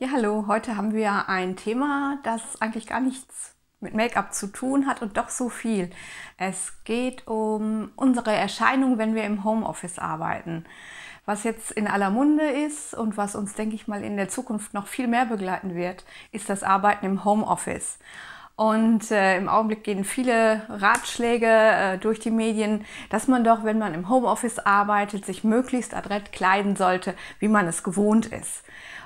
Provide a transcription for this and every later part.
Ja, hallo, heute haben wir ein Thema, das eigentlich gar nichts mit Make-up zu tun hat und doch so viel. Es geht um unsere Erscheinung, wenn wir im Homeoffice arbeiten. Was jetzt in aller Munde ist und was uns, denke ich mal, in der Zukunft noch viel mehr begleiten wird, ist das Arbeiten im Homeoffice. Und äh, im Augenblick gehen viele Ratschläge äh, durch die Medien, dass man doch, wenn man im Homeoffice arbeitet, sich möglichst adrett kleiden sollte, wie man es gewohnt ist.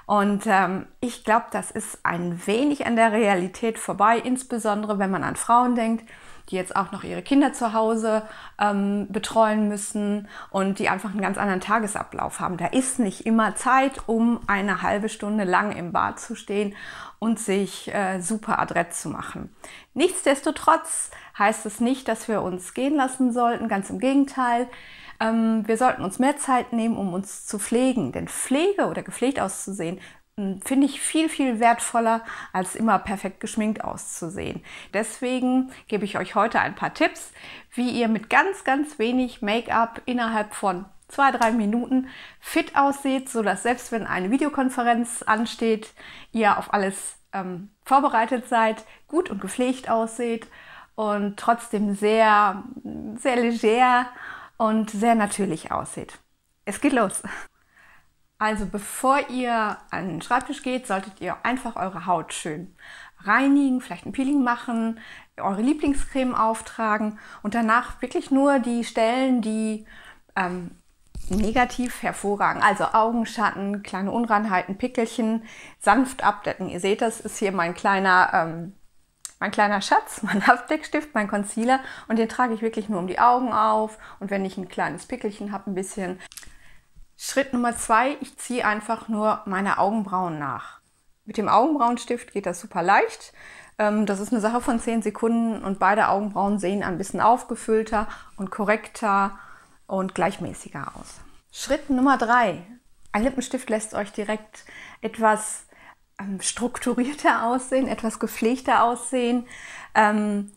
Und ähm, ich glaube, das ist ein wenig an der Realität vorbei, insbesondere wenn man an Frauen denkt, die jetzt auch noch ihre Kinder zu Hause ähm, betreuen müssen und die einfach einen ganz anderen Tagesablauf haben. Da ist nicht immer Zeit, um eine halbe Stunde lang im Bad zu stehen und sich äh, super adrett zu machen. Nichtsdestotrotz heißt es nicht, dass wir uns gehen lassen sollten, ganz im Gegenteil. Ähm, wir sollten uns mehr Zeit nehmen, um uns zu pflegen, denn Pflege oder gepflegt auszusehen hm, finde ich viel, viel wertvoller, als immer perfekt geschminkt auszusehen. Deswegen gebe ich euch heute ein paar Tipps, wie ihr mit ganz, ganz wenig Make-up innerhalb von zwei, drei Minuten fit aussieht, sodass selbst wenn eine Videokonferenz ansteht, ihr auf alles ähm, vorbereitet seid, gut und gepflegt aussieht und trotzdem sehr, sehr leger und sehr natürlich aussieht. Es geht los. Also bevor ihr an den Schreibtisch geht, solltet ihr einfach eure Haut schön reinigen, vielleicht ein Peeling machen, eure Lieblingscreme auftragen und danach wirklich nur die Stellen, die ähm, negativ hervorragen. Also Augenschatten, kleine Unreinheiten, Pickelchen, sanft abdecken. Ihr seht, das ist hier mein kleiner, ähm, mein kleiner Schatz, mein Abdeckstift, mein Concealer und den trage ich wirklich nur um die Augen auf und wenn ich ein kleines Pickelchen habe, ein bisschen. Schritt Nummer zwei, ich ziehe einfach nur meine Augenbrauen nach. Mit dem Augenbrauenstift geht das super leicht. Ähm, das ist eine Sache von 10 Sekunden und beide Augenbrauen sehen ein bisschen aufgefüllter und korrekter und gleichmäßiger aus. Schritt Nummer drei. Ein Lippenstift lässt euch direkt etwas strukturierter aussehen, etwas gepflegter aussehen. Ähm,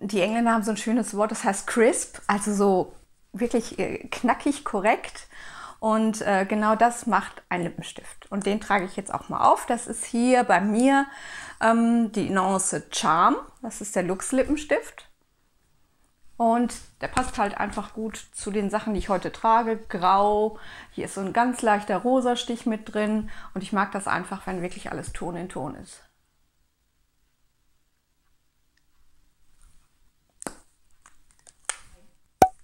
die Engländer haben so ein schönes Wort, das heißt crisp, also so wirklich äh, knackig korrekt. Und äh, genau das macht ein Lippenstift. Und den trage ich jetzt auch mal auf. Das ist hier bei mir ähm, die Nuance Charm. Das ist der Lux Lippenstift. Und der passt halt einfach gut zu den Sachen, die ich heute trage. Grau, hier ist so ein ganz leichter rosa Stich mit drin. Und ich mag das einfach, wenn wirklich alles Ton in Ton ist.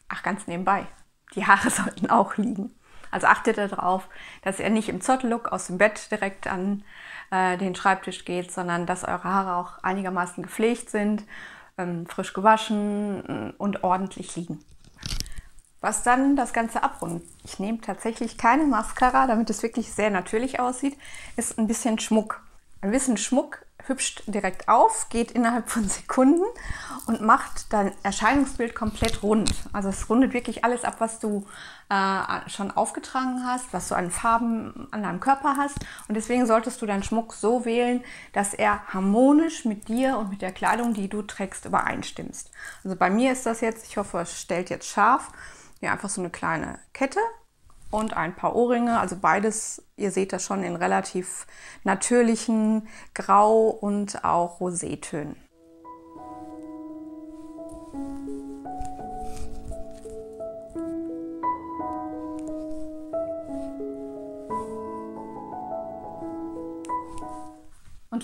Ach, ganz nebenbei. Die Haare sollten auch liegen. Also achtet darauf, dass ihr nicht im Zottellook aus dem Bett direkt an äh, den Schreibtisch geht, sondern dass eure Haare auch einigermaßen gepflegt sind ähm, frisch gewaschen äh, und ordentlich liegen. Was dann das Ganze abrundet. Ich nehme tatsächlich keine Mascara, damit es wirklich sehr natürlich aussieht, ist ein bisschen Schmuck. Ein bisschen Schmuck hübscht direkt auf, geht innerhalb von Sekunden und macht dein Erscheinungsbild komplett rund. Also es rundet wirklich alles ab, was du äh, schon aufgetragen hast, was du an Farben an deinem Körper hast. Und deswegen solltest du deinen Schmuck so wählen, dass er harmonisch mit dir und mit der Kleidung, die du trägst, übereinstimmst. Also bei mir ist das jetzt, ich hoffe, es stellt jetzt scharf, hier einfach so eine kleine Kette und ein paar Ohrringe. Also beides, ihr seht das schon in relativ natürlichen Grau- und auch Rosétönen.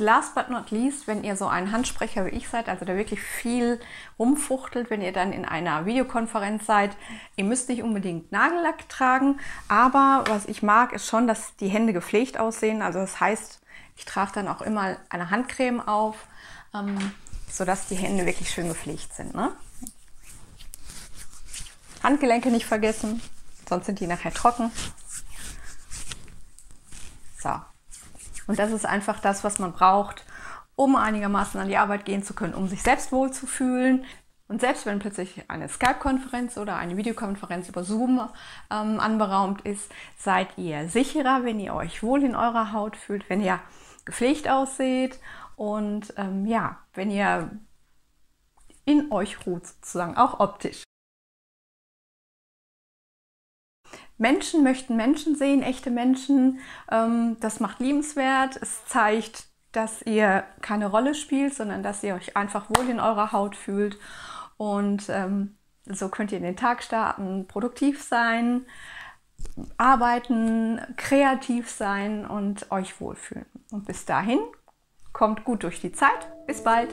Last but not least, wenn ihr so ein Handsprecher wie ich seid, also der wirklich viel rumfuchtelt, wenn ihr dann in einer Videokonferenz seid, ihr müsst nicht unbedingt Nagellack tragen, aber was ich mag, ist schon, dass die Hände gepflegt aussehen. Also das heißt, ich trage dann auch immer eine Handcreme auf, ähm, sodass die Hände wirklich schön gepflegt sind. Ne? Handgelenke nicht vergessen, sonst sind die nachher trocken. So, und das ist einfach das, was man braucht, um einigermaßen an die Arbeit gehen zu können, um sich selbst wohlzufühlen. Und selbst wenn plötzlich eine Skype-Konferenz oder eine Videokonferenz über Zoom ähm, anberaumt ist, seid ihr sicherer, wenn ihr euch wohl in eurer Haut fühlt, wenn ihr gepflegt ausseht und ähm, ja, wenn ihr in euch ruht, sozusagen auch optisch. Menschen möchten Menschen sehen, echte Menschen. Ähm, das macht liebenswert. Es zeigt, dass ihr keine Rolle spielt, sondern dass ihr euch einfach wohl in eurer Haut fühlt. Und ähm, so könnt ihr in den Tag starten, produktiv sein, arbeiten, kreativ sein und euch wohlfühlen. Und bis dahin, kommt gut durch die Zeit. Bis bald.